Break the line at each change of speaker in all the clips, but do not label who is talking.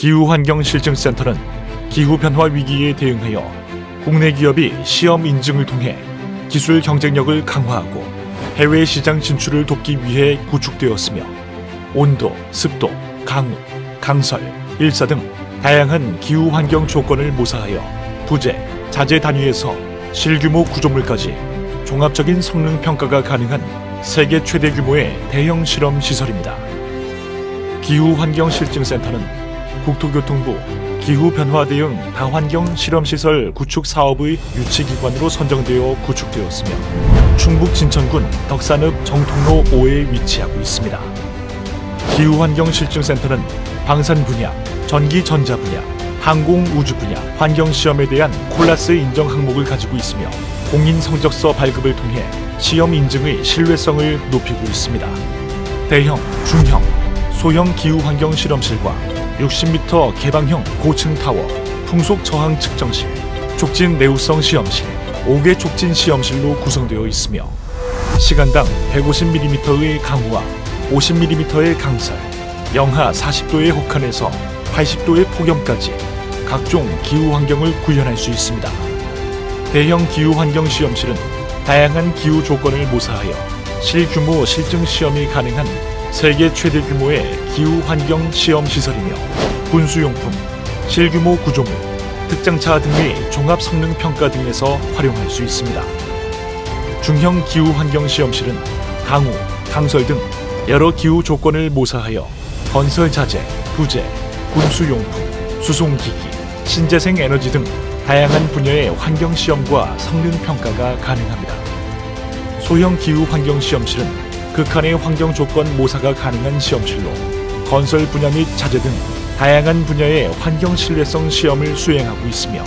기후환경실증센터는 기후변화 위기에 대응하여 국내 기업이 시험 인증을 통해 기술 경쟁력을 강화하고 해외 시장 진출을 돕기 위해 구축되었으며 온도, 습도, 강우, 강설, 일사 등 다양한 기후 환경 조건을 모사하여 부재, 자재 단위에서 실규모 구조물까지 종합적인 성능 평가가 가능한 세계 최대 규모의 대형 실험 시설입니다. 기후환경실증센터는 국토교통부 기후변화 대응 다환경 실험시설 구축 사업의 유치기관으로 선정되어 구축되었으며 충북 진천군 덕산읍 정통로 5에 위치하고 있습니다. 기후환경실증센터는 방산 분야, 전기 전자 분야, 항공 우주 분야 환경 시험에 대한 콜라스 인정 항목을 가지고 있으며 공인 성적서 발급을 통해 시험 인증의 신뢰성을 높이고 있습니다. 대형, 중형, 소형 기후 환경 실험실과 60m 개방형 고층 타워, 풍속 저항 측정실, 촉진 내우성 시험실, 5개 촉진 시험실로 구성되어 있으며 시간당 150mm의 강우와 50mm의 강설, 영하 40도의 혹한에서 80도의 폭염까지 각종 기후 환경을 구현할 수 있습니다. 대형 기후 환경 시험실은 다양한 기후 조건을 모사하여 실규모 실증 시험이 가능한 세계 최대 규모의 기후 환경 시험 시설이며 군수용품, 실규모 구조물, 특장차 등의 종합 성능 평가 등에서 활용할 수 있습니다. 중형 기후 환경 시험실은 강우, 강설 등 여러 기후 조건을 모사하여 건설 자재, 부재, 군수용품, 수송기기, 신재생 에너지 등 다양한 분야의 환경 시험과 성능 평가가 가능합니다. 소형 기후 환경 시험실은 극한의 환경 조건 모사가 가능한 시험실로 건설 분야 및 자재 등 다양한 분야의 환경 신뢰성 시험을 수행하고 있으며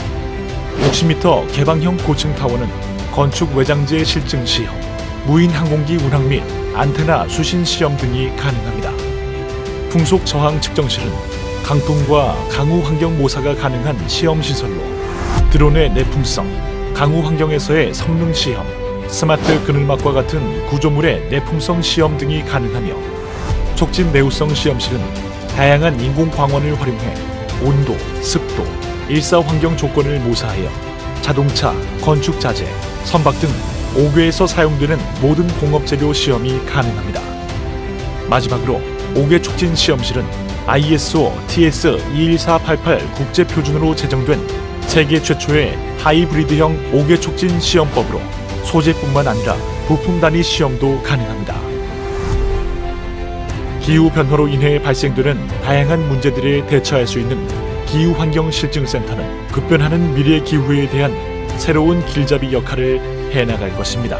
60m 개방형 고층 타워는 건축 외장재 실증 시험, 무인 항공기 운항 및 안테나 수신 시험 등이 가능합니다. 풍속 저항 측정실은 강풍과 강우 환경 모사가 가능한 시험 시설로 드론의 내풍성, 강우 환경에서의 성능 시험, 스마트 그늘막과 같은 구조물의 내풍성 시험 등이 가능하며 촉진 내우성 시험실은 다양한 인공 광원을 활용해 온도, 습도, 일사 환경 조건을 모사하여 자동차, 건축 자재, 선박 등 5괴에서 사용되는 모든 공업 재료 시험이 가능합니다. 마지막으로 5개 촉진 시험실은 ISO TS 21488 국제 표준으로 제정된 세계 최초의 하이브리드형 5개 촉진 시험법으로 소재뿐만 아니라 부품 단위 시험도 가능합니다. 기후 변화로 인해 발생되는 다양한 문제들에 대처할 수 있는 기후 환경 실증 센터는 급변하는 미래 기후에 대한 새로운 길잡이 역할을 해나갈 것입니다.